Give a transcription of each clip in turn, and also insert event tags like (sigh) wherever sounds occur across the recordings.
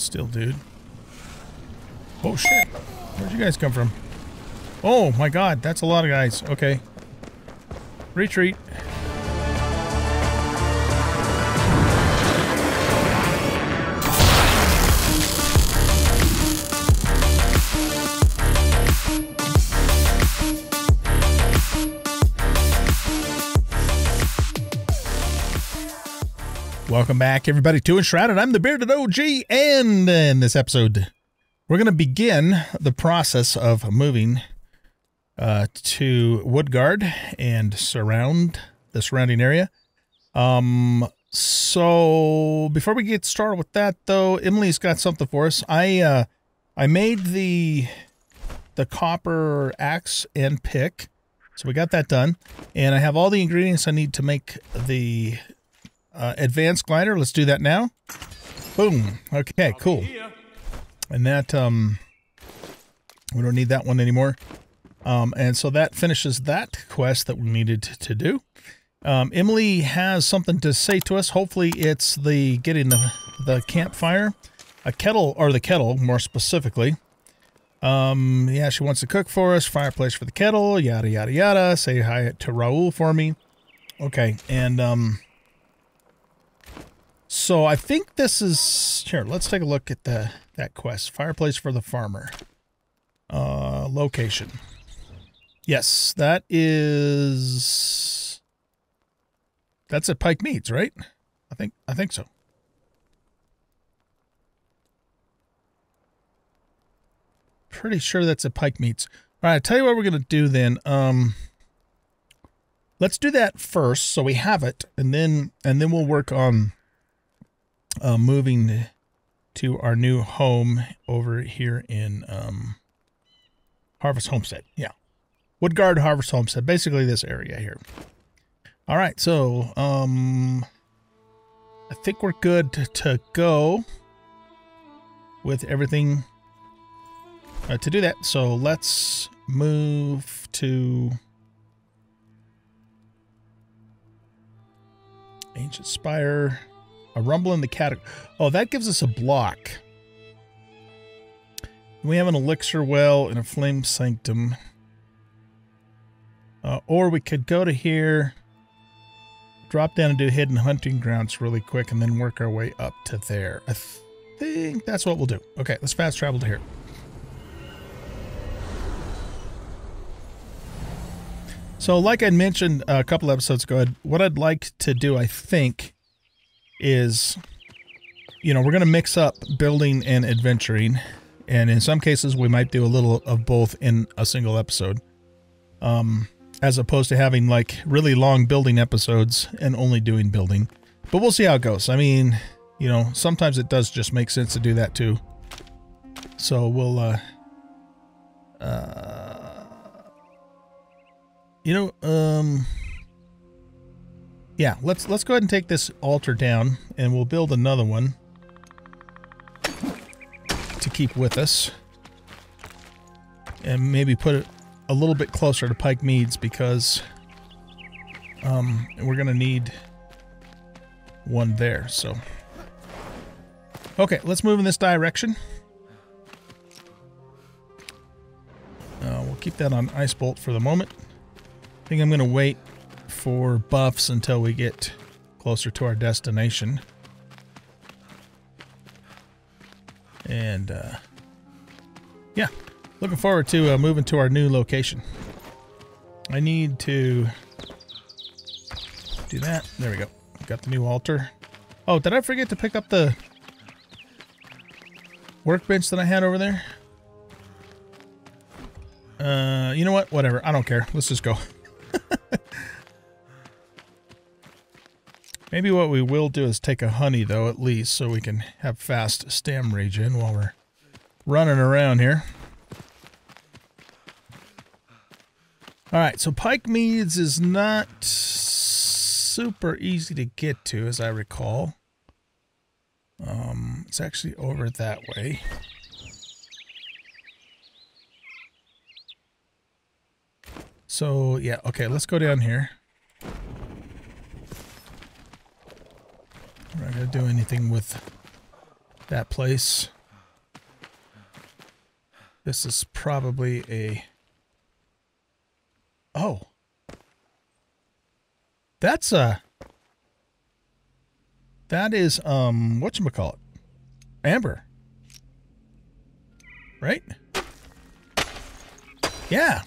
still, dude. Oh, shit. Where'd you guys come from? Oh, my God. That's a lot of guys. Okay. Retreat. Welcome back, everybody, to Enshrouded. I'm the Bearded OG, and in this episode, we're going to begin the process of moving uh, to Woodguard and surround the surrounding area. Um, so before we get started with that, though, Emily's got something for us. I uh, I made the the copper axe and pick, so we got that done, and I have all the ingredients I need to make the uh, advanced glider. Let's do that now. Boom. Okay, cool. And that, um, we don't need that one anymore. Um, and so that finishes that quest that we needed to do. Um, Emily has something to say to us. Hopefully it's the getting the, the campfire, a kettle, or the kettle more specifically. Um, yeah, she wants to cook for us, fireplace for the kettle, yada, yada, yada. Say hi to Raul for me. Okay. And, um, so I think this is here. Let's take a look at the that quest. Fireplace for the farmer. Uh, location. Yes, that is. That's at Pike Meads, right? I think I think so. Pretty sure that's at Pike Meads. All right, I'll tell you what we're gonna do then. Um, let's do that first, so we have it, and then and then we'll work on uh, moving to our new home over here in um, Harvest Homestead. Yeah. Woodguard Harvest Homestead. Basically this area here. All right. So um, I think we're good to, to go with everything uh, to do that. So let's move to Ancient Spire. A rumble in the cat. Oh, that gives us a block. We have an elixir well and a flame sanctum. Uh, or we could go to here, drop down and do hidden hunting grounds really quick, and then work our way up to there. I th think that's what we'll do. Okay, let's fast travel to here. So like I mentioned a couple episodes ago, what I'd like to do, I think, is, you know, we're going to mix up building and adventuring. And in some cases, we might do a little of both in a single episode. Um, as opposed to having like really long building episodes and only doing building. But we'll see how it goes. I mean, you know, sometimes it does just make sense to do that too. So we'll, uh, uh, you know, um, yeah, let's let's go ahead and take this altar down, and we'll build another one to keep with us, and maybe put it a little bit closer to Pike Meads because um, we're gonna need one there. So, okay, let's move in this direction. Uh, we'll keep that on Ice Bolt for the moment. I think I'm gonna wait for buffs until we get closer to our destination. And, uh, yeah, looking forward to uh, moving to our new location. I need to do that. There we go. Got the new altar. Oh, did I forget to pick up the workbench that I had over there? Uh, you know what? Whatever. I don't care. Let's just go. Maybe what we will do is take a honey, though, at least, so we can have fast stem regen while we're running around here. Alright, so Pike Meads is not super easy to get to, as I recall. Um, it's actually over that way. So, yeah, okay, let's go down here. We're not going to do anything with that place. This is probably a... Oh. That's a... That is, um, whatchamacallit? Amber. Right? Yeah.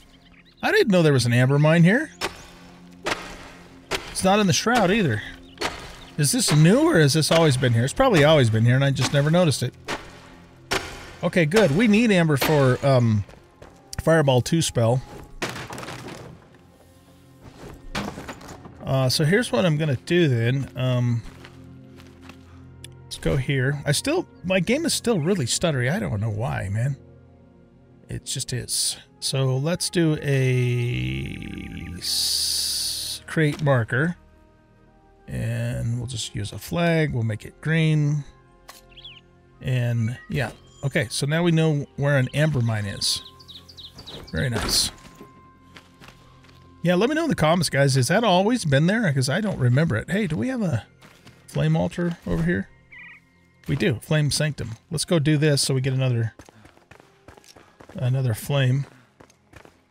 I didn't know there was an amber mine here. It's not in the shroud either. Is this new or has this always been here? It's probably always been here and I just never noticed it. Okay, good. We need amber for um, Fireball 2 spell. Uh, so here's what I'm going to do then. Um, let's go here. I still, my game is still really stuttery. I don't know why, man. It just is. So let's do a create marker. And we'll just use a flag. We'll make it green. And yeah. Okay, so now we know where an amber mine is. Very nice. Yeah, let me know in the comments, guys. Has that always been there? Because I don't remember it. Hey, do we have a flame altar over here? We do. Flame sanctum. Let's go do this so we get another another flame.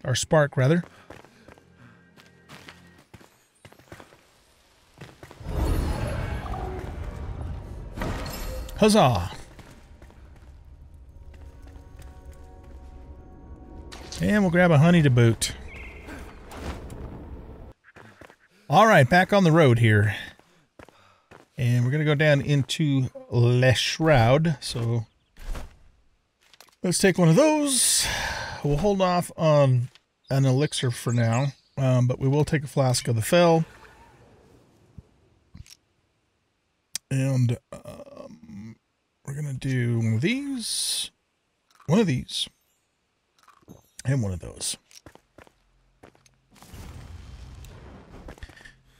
Or spark, rather. Huzzah! And we'll grab a honey to boot. All right, back on the road here. And we're going to go down into Les Shroud. So let's take one of those. We'll hold off on an elixir for now, um, but we will take a flask of the fell. And um, we're going to do one of these, one of these, and one of those.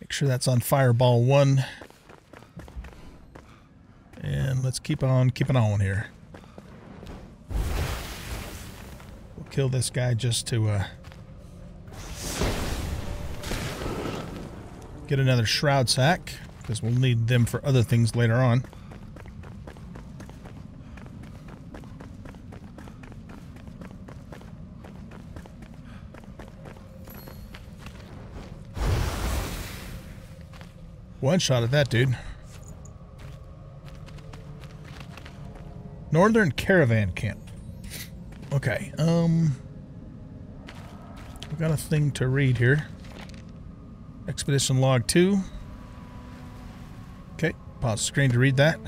Make sure that's on Fireball 1. And let's keep on keeping on here. We'll kill this guy just to uh, get another shroud sack because we'll need them for other things later on. One shot at that dude. Northern Caravan Camp. Okay, um... I've got a thing to read here. Expedition Log 2. Okay, pause the screen to read that.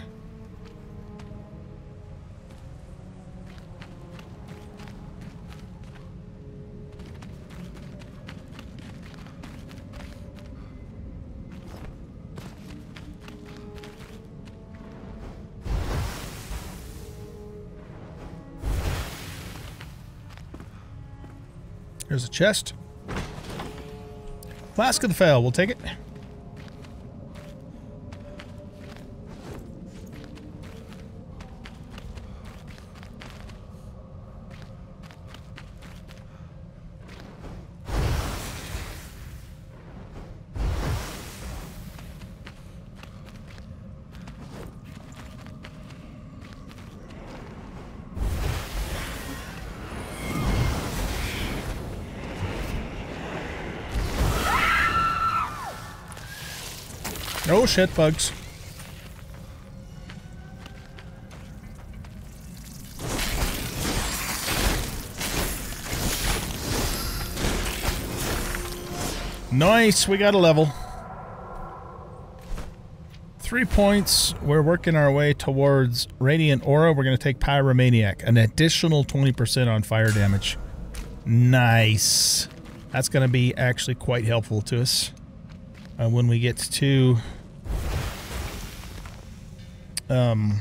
There's a chest. Flask of the Fell, we'll take it. Oh shit, bugs. Nice, we got a level. Three points. We're working our way towards Radiant Aura. We're going to take Pyromaniac. An additional 20% on fire damage. Nice. That's going to be actually quite helpful to us uh, when we get to um,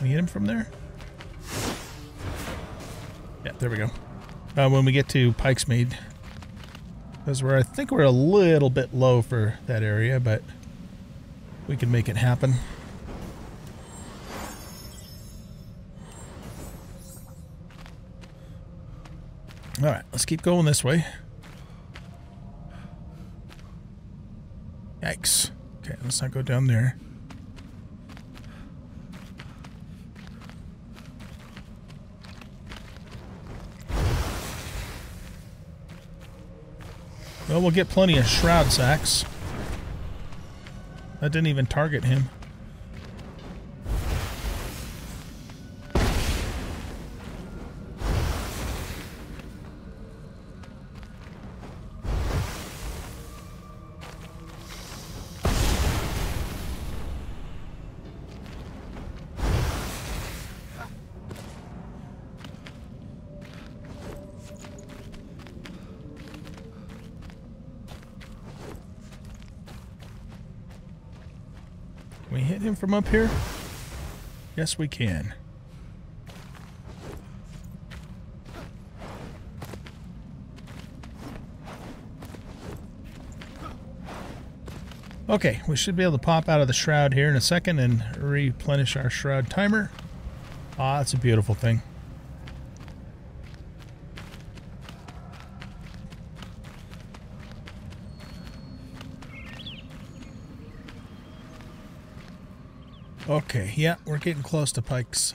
we hit him from there? Yeah, there we go. Uh, when we get to Pike's Mead. Because we're, I think we're a little bit low for that area, but we can make it happen. Alright, let's keep going this way. Yikes. Okay, let's not go down there. Well, we'll get plenty of shroud sacks. That didn't even target him. Can we hit him from up here? Yes, we can. Okay, we should be able to pop out of the shroud here in a second and replenish our shroud timer. Ah, that's a beautiful thing. Okay, yeah, we're getting close to Pike's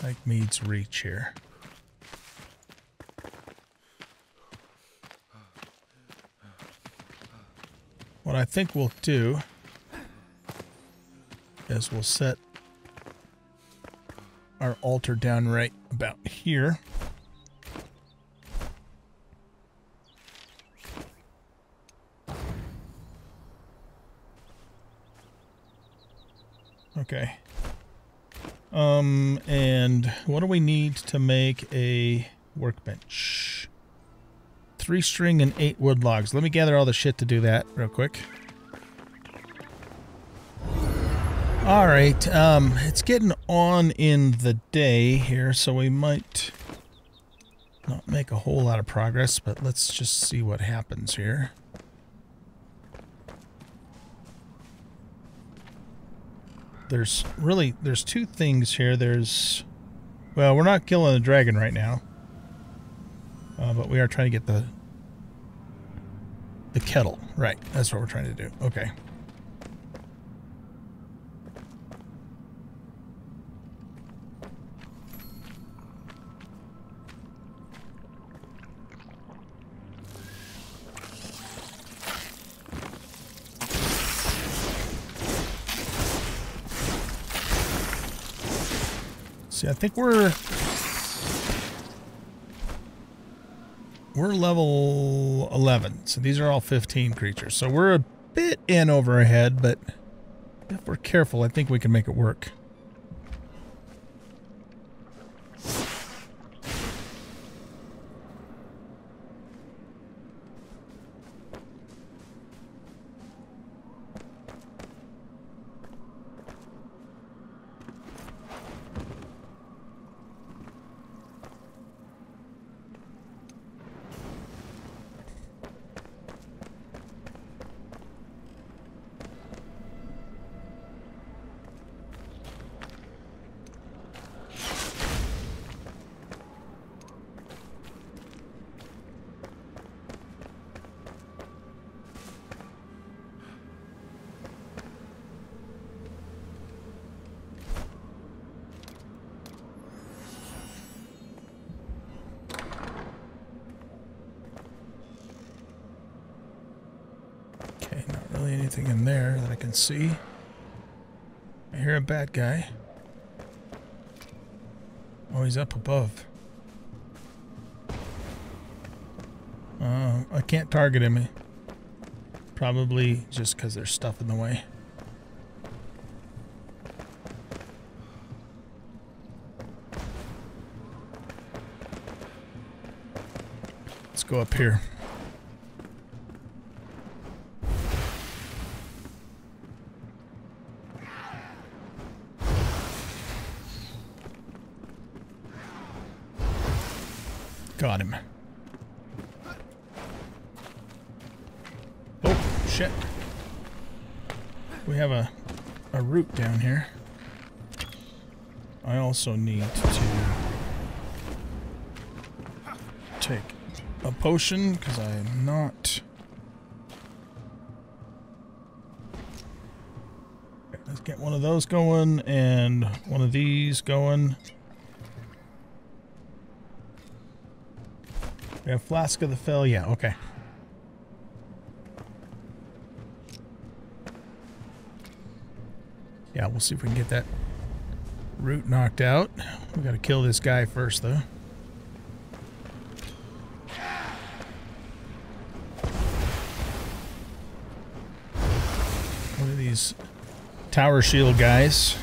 Pike Mead's reach here. What I think we'll do is we'll set our altar down right about here. Okay. Um, and what do we need to make a workbench? Three string and eight wood logs. Let me gather all the shit to do that real quick. All right, um, it's getting on in the day here, so we might not make a whole lot of progress, but let's just see what happens here. There's really there's two things here. There's well, we're not killing the dragon right now, uh, but we are trying to get the the kettle. Right, that's what we're trying to do. Okay. See, I think we're... We're level 11, so these are all 15 creatures. So we're a bit in over our head, but if we're careful, I think we can make it work. Okay, not really anything in there that I can see. I hear a bad guy. Oh, he's up above. Uh, I can't target him. Probably just because there's stuff in the way. Let's go up here. Also need to take a potion because I am not... Let's get one of those going and one of these going. We have Flask of the Fell. Yeah, okay. Yeah, we'll see if we can get that root knocked out. We gotta kill this guy first, though. One of these tower shield guys.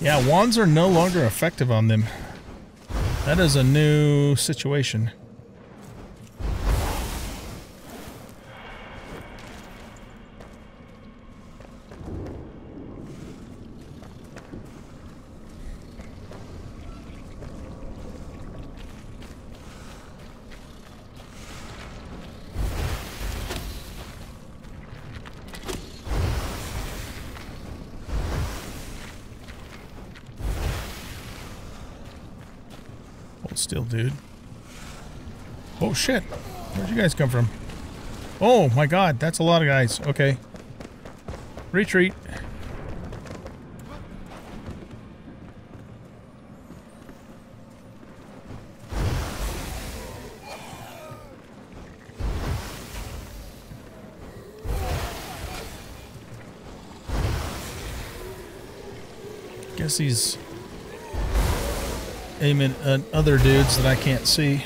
Yeah, wands are no longer effective on them. That is a new situation. Still, dude. Oh shit! Where'd you guys come from? Oh my god, that's a lot of guys. Okay. Retreat. Guess he's aiming at other dudes that I can't see.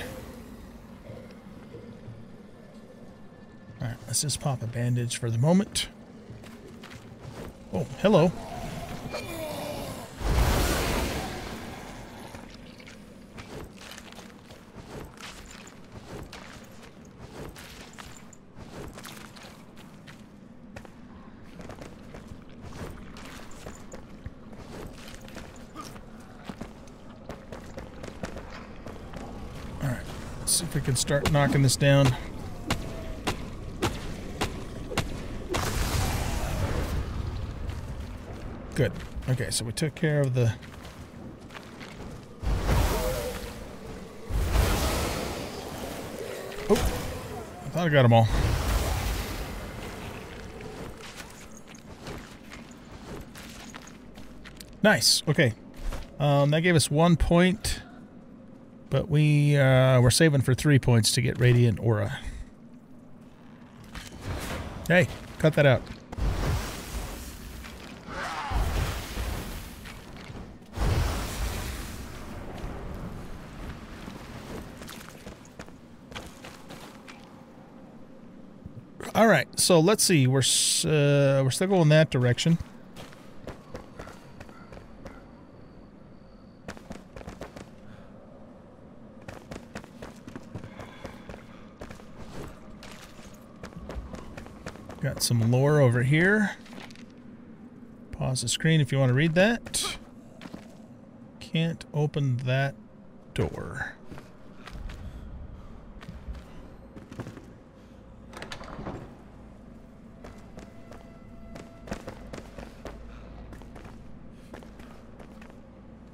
Alright, let's just pop a bandage for the moment. Oh, hello. Alright, let's see if we can start knocking this down. Good. Okay, so we took care of the... Oh, I thought I got them all. Nice. Okay. Um, that gave us one point, but we uh, we're saving for three points to get Radiant Aura. Hey, cut that out. All right, so let's see. We're uh, we're still going that direction. Some lore over here. Pause the screen if you want to read that. Can't open that door.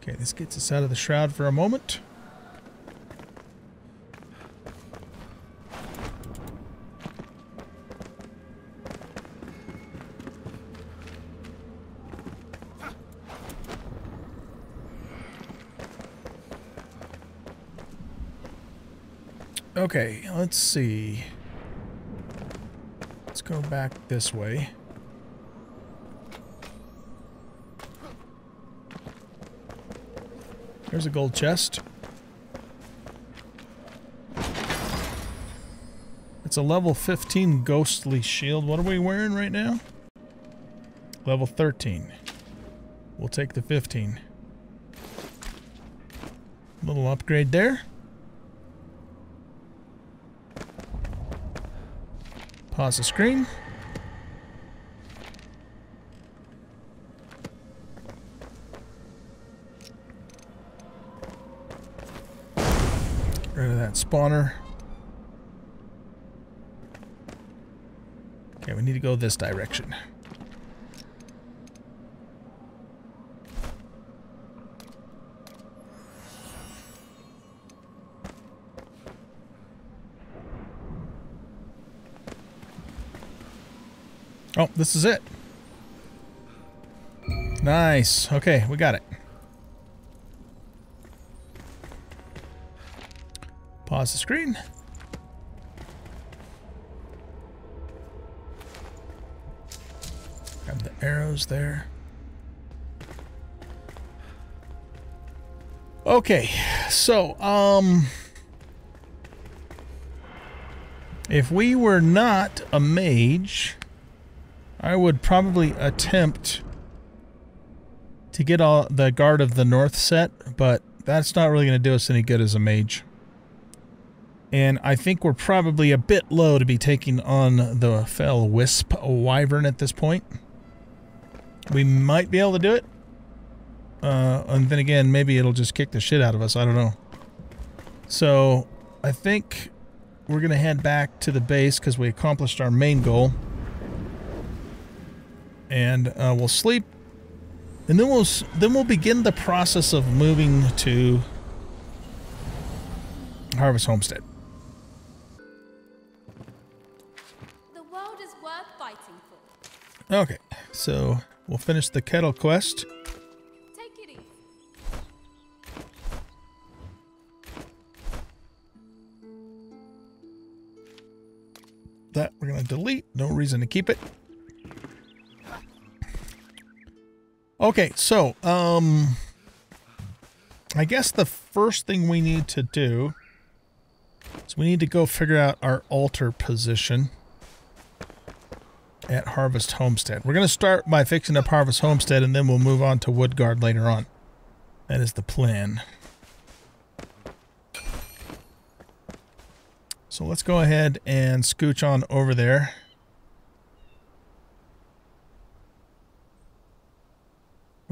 Okay, this gets us out of the shroud for a moment. Okay, let's see. Let's go back this way. There's a gold chest. It's a level 15 ghostly shield. What are we wearing right now? Level 13. We'll take the 15. Little upgrade there. Pause the screen. Get Rid of that spawner. Okay, we need to go this direction. Oh, this is it. Nice. Okay, we got it. Pause the screen. Grab the arrows there. Okay, so, um... If we were not a mage... I would probably attempt to get all the Guard of the North set, but that's not really going to do us any good as a mage. And I think we're probably a bit low to be taking on the fell Wisp Wyvern at this point. We might be able to do it. Uh, and then again, maybe it'll just kick the shit out of us. I don't know. So, I think we're going to head back to the base because we accomplished our main goal. And uh, we'll sleep. And then we'll, then we'll begin the process of moving to Harvest Homestead. The world is worth fighting for. Okay, so we'll finish the kettle quest. Take it. That we're going to delete. No reason to keep it. Okay, so, um, I guess the first thing we need to do is we need to go figure out our altar position at Harvest Homestead. We're going to start by fixing up Harvest Homestead and then we'll move on to Woodguard later on. That is the plan. So let's go ahead and scooch on over there.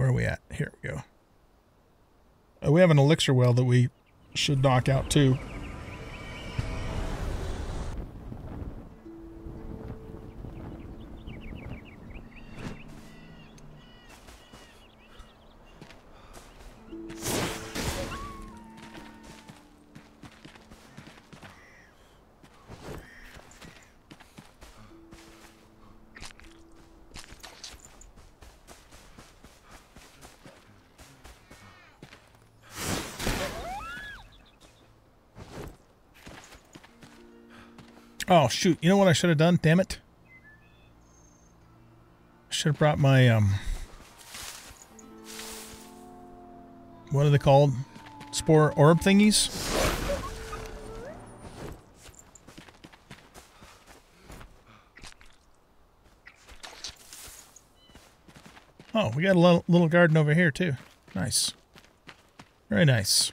Where are we at? Here we go. Uh, we have an elixir well that we should knock out too. Oh, shoot. You know what I should have done? Damn it. I should have brought my, um... What are they called? Spore orb thingies? Oh, we got a little, little garden over here, too. Nice. Very nice.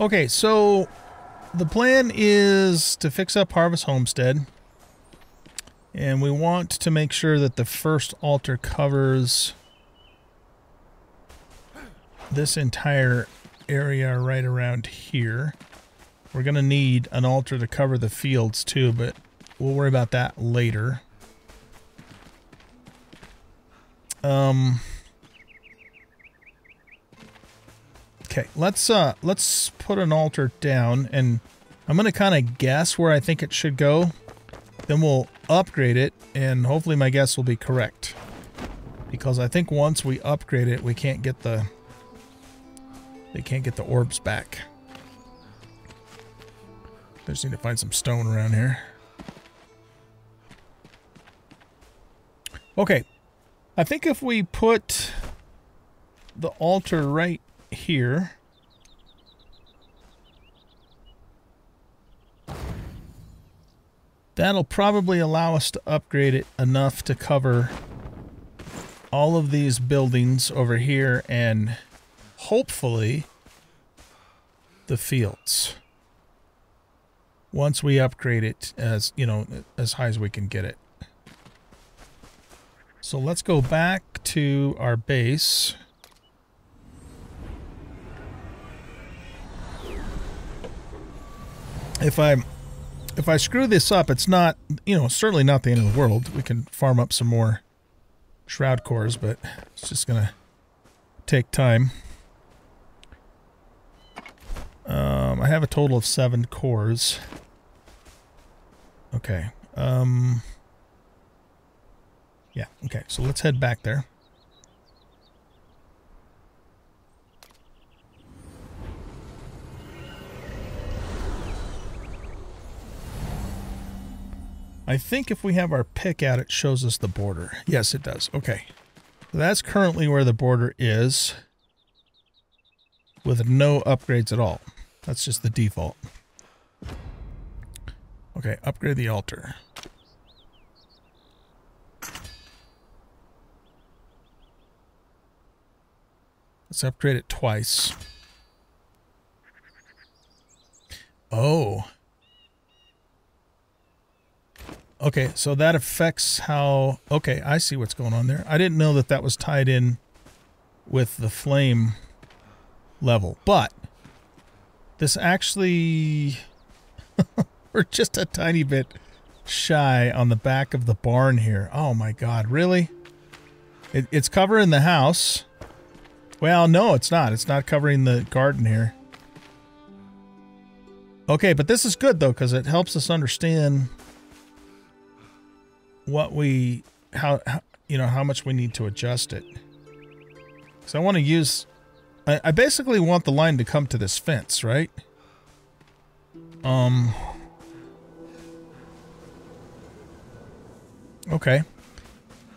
Okay, so the plan is to fix up Harvest Homestead. And we want to make sure that the first altar covers this entire area right around here. We're going to need an altar to cover the fields too, but we'll worry about that later. Um... Okay, let's uh let's put an altar down and I'm going to kind of guess where I think it should go. Then we'll upgrade it and hopefully my guess will be correct. Because I think once we upgrade it, we can't get the they can't get the orbs back. I just need to find some stone around here. Okay. I think if we put the altar right here. That'll probably allow us to upgrade it enough to cover all of these buildings over here and hopefully the fields. Once we upgrade it as, you know, as high as we can get it. So let's go back to our base. If I if I screw this up, it's not, you know, certainly not the end of the world. We can farm up some more shroud cores, but it's just going to take time. Um, I have a total of seven cores. Okay. Um, yeah, okay. So let's head back there. I think if we have our pick out, it shows us the border. Yes, it does. Okay. So that's currently where the border is with no upgrades at all. That's just the default. Okay, upgrade the altar. Let's upgrade it twice. Oh. Okay, so that affects how... Okay, I see what's going on there. I didn't know that that was tied in with the flame level. But this actually... (laughs) we're just a tiny bit shy on the back of the barn here. Oh my god, really? It, it's covering the house. Well, no, it's not. It's not covering the garden here. Okay, but this is good though because it helps us understand what we how, how you know how much we need to adjust it. So I want to use I, I basically want the line to come to this fence, right? Um Okay.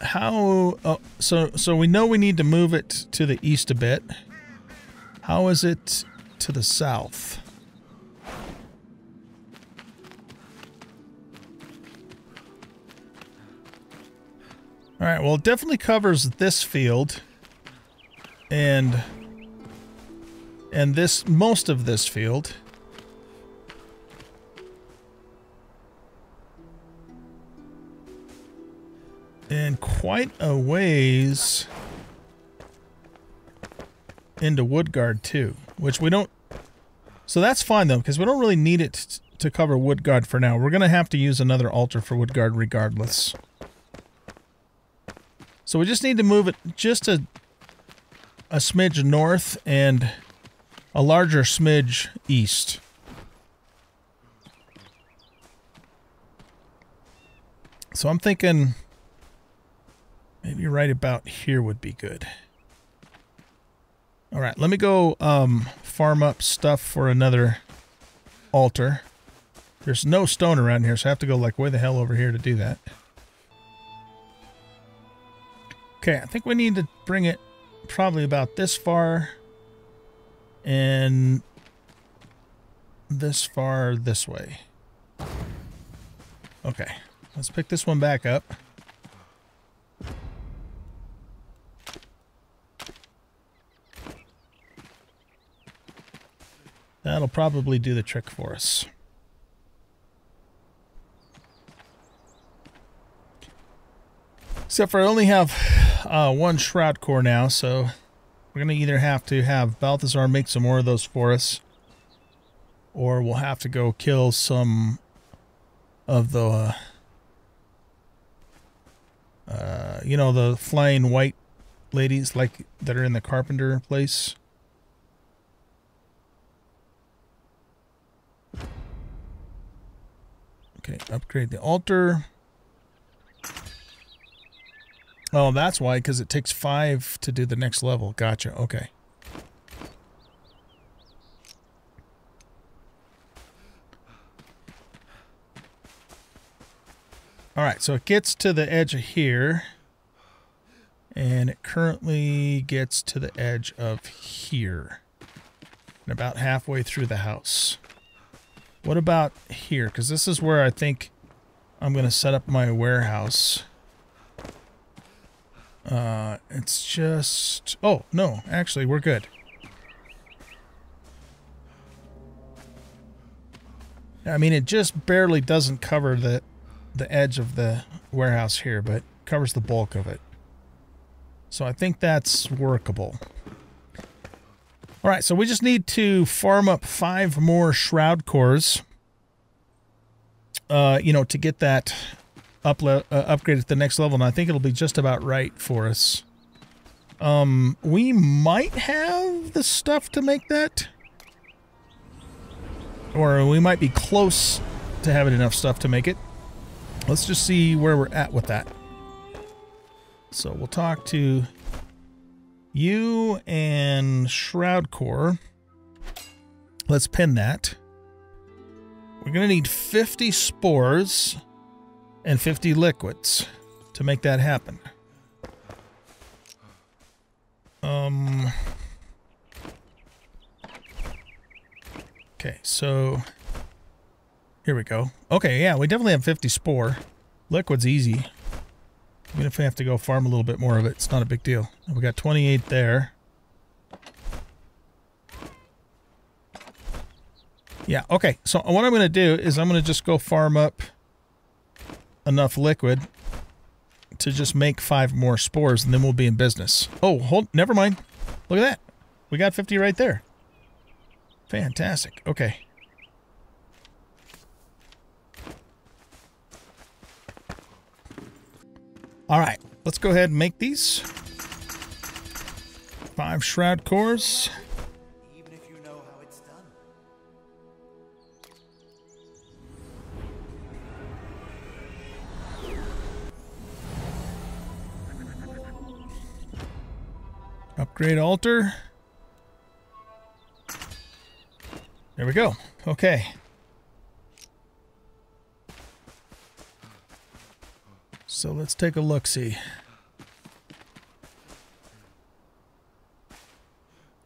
How oh, so so we know we need to move it to the east a bit. How is it to the south? All right, well, it definitely covers this field and and this most of this field. And quite a ways into Woodguard too, which we don't so that's fine though, because we don't really need it to cover Woodguard for now. We're going to have to use another altar for Woodguard regardless. So we just need to move it just a, a smidge north and a larger smidge east. So I'm thinking maybe right about here would be good. All right, let me go um, farm up stuff for another altar. There's no stone around here, so I have to go like way the hell over here to do that. Okay, I think we need to bring it probably about this far and this far this way. Okay, let's pick this one back up. That'll probably do the trick for us. Except for I only have uh, one Shroud Core now, so we're going to either have to have Balthazar make some more of those for us, or we'll have to go kill some of the, uh, uh, you know, the flying white ladies like that are in the carpenter place. Okay, upgrade the altar. Oh, that's why, because it takes five to do the next level. Gotcha. Okay. All right, so it gets to the edge of here. And it currently gets to the edge of here. And about halfway through the house. What about here? Because this is where I think I'm going to set up my warehouse. Uh, it's just... Oh, no. Actually, we're good. I mean, it just barely doesn't cover the, the edge of the warehouse here, but covers the bulk of it. So I think that's workable. All right, so we just need to farm up five more shroud cores, uh, you know, to get that up uh, upgrade at the next level, and I think it'll be just about right for us. Um, we might have the stuff to make that. Or we might be close to having enough stuff to make it. Let's just see where we're at with that. So we'll talk to you and Shroud Core. Let's pin that. We're going to need 50 spores. And 50 liquids to make that happen. Um. Okay, so here we go. Okay, yeah, we definitely have 50 spore. Liquid's easy. Even if we have to go farm a little bit more of it, it's not a big deal. We got 28 there. Yeah, okay. So what I'm going to do is I'm going to just go farm up enough liquid to just make five more spores, and then we'll be in business. Oh, hold, never mind. Look at that. We got 50 right there. Fantastic. Okay. All right, let's go ahead and make these. Five shroud cores. Upgrade altar. There we go. Okay. So let's take a look-see.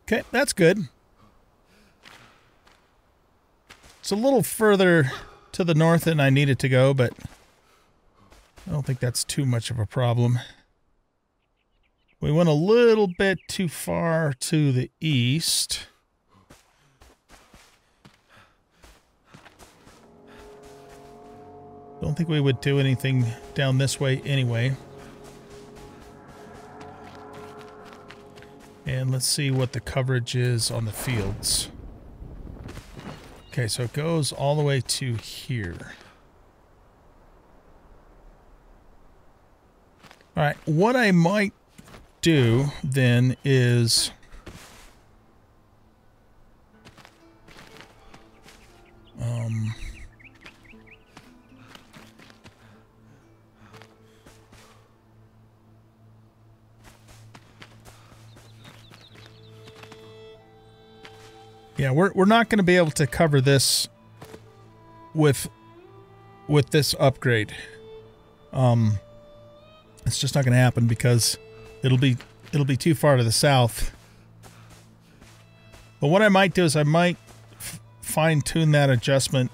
Okay, that's good. It's a little further to the north than I needed to go, but I don't think that's too much of a problem. We went a little bit too far to the east. Don't think we would do anything down this way anyway. And let's see what the coverage is on the fields. Okay, so it goes all the way to here. All right, what I might do then is um, Yeah, we're we're not going to be able to cover this with with this upgrade. Um it's just not going to happen because it'll be it'll be too far to the south. But what I might do is I might fine tune that adjustment,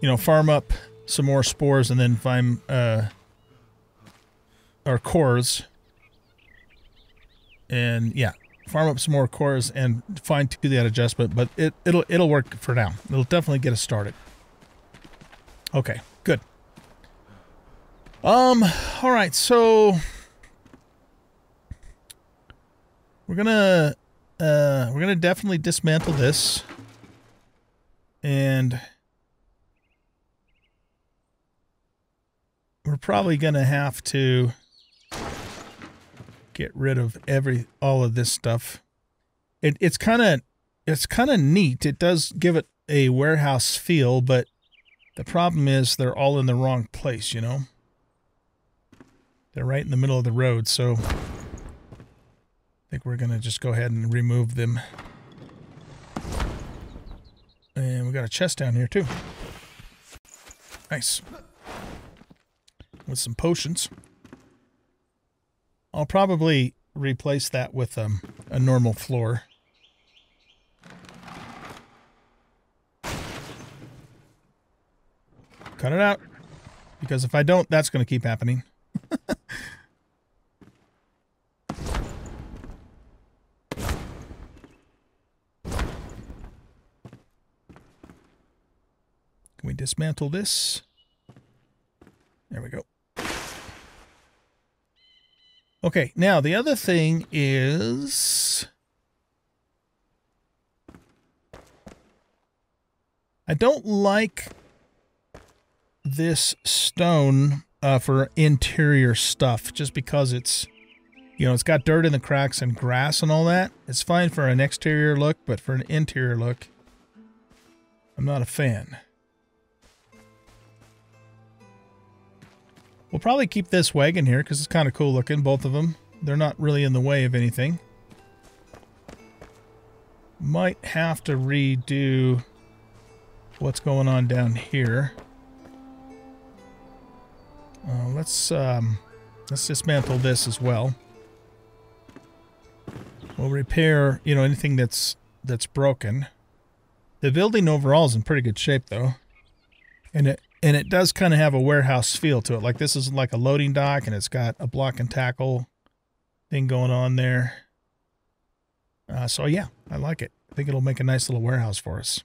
you know, farm up some more spores and then find uh our cores. And yeah, farm up some more cores and fine tune that adjustment, but it, it'll it'll work for now. It'll definitely get us started. Okay, good. Um, all right, so we're gonna uh we're gonna definitely dismantle this. And we're probably gonna have to get rid of every all of this stuff. It, it's kind of it's kind of neat. It does give it a warehouse feel, but the problem is they're all in the wrong place, you know? They're right in the middle of the road, so think we're to just go ahead and remove them. And we got a chest down here too. Nice. With some potions. I'll probably replace that with um, a normal floor. Cut it out. Because if I don't, that's going to keep happening. We dismantle this? There we go. Okay, now the other thing is... I don't like this stone uh, for interior stuff just because it's, you know, it's got dirt in the cracks and grass and all that. It's fine for an exterior look, but for an interior look, I'm not a fan. We'll probably keep this wagon here because it's kind of cool looking, both of them. They're not really in the way of anything. Might have to redo what's going on down here. Uh, let's um, let's dismantle this as well. We'll repair, you know, anything that's that's broken. The building overall is in pretty good shape, though, and it and it does kind of have a warehouse feel to it. Like this is like a loading dock, and it's got a block and tackle thing going on there. Uh, so yeah, I like it. I think it'll make a nice little warehouse for us.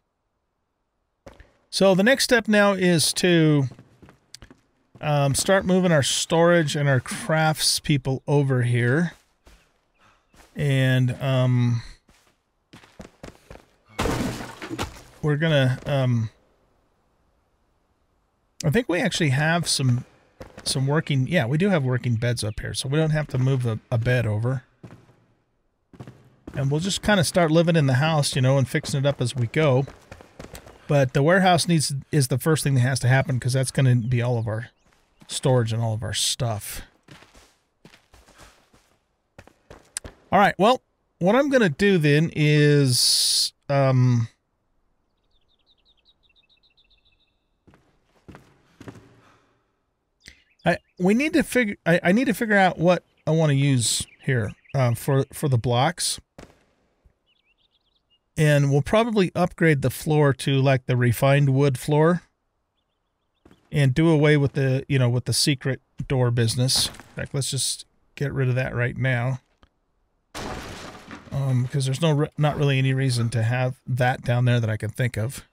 So the next step now is to um, start moving our storage and our crafts people over here. And um, we're gonna um, I think we actually have some some working yeah we do have working beds up here so we don't have to move a, a bed over. And we'll just kind of start living in the house you know and fixing it up as we go. But the warehouse needs is the first thing that has to happen because that's going to be all of our storage and all of our stuff. All right well what i'm going to do then is um I we need to figure. I, I need to figure out what I want to use here uh, for for the blocks, and we'll probably upgrade the floor to like the refined wood floor, and do away with the you know with the secret door business. In fact, let's just get rid of that right now, um, because there's no not really any reason to have that down there that I can think of.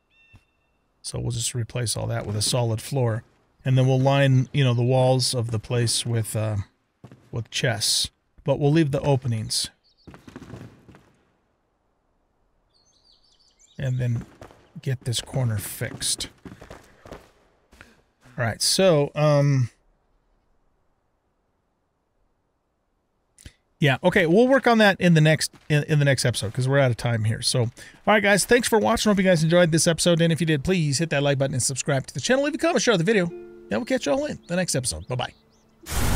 So we'll just replace all that with a solid floor and then we'll line you know the walls of the place with uh, with chests but we'll leave the openings. And then get this corner fixed. All right so um yeah okay we'll work on that in the next in, in the next episode because we're out of time here. So all right guys thanks for watching. Hope you guys enjoyed this episode. And if you did please hit that like button and subscribe to the channel. Leave a comment share the video and we'll catch y'all in the next episode. Bye bye.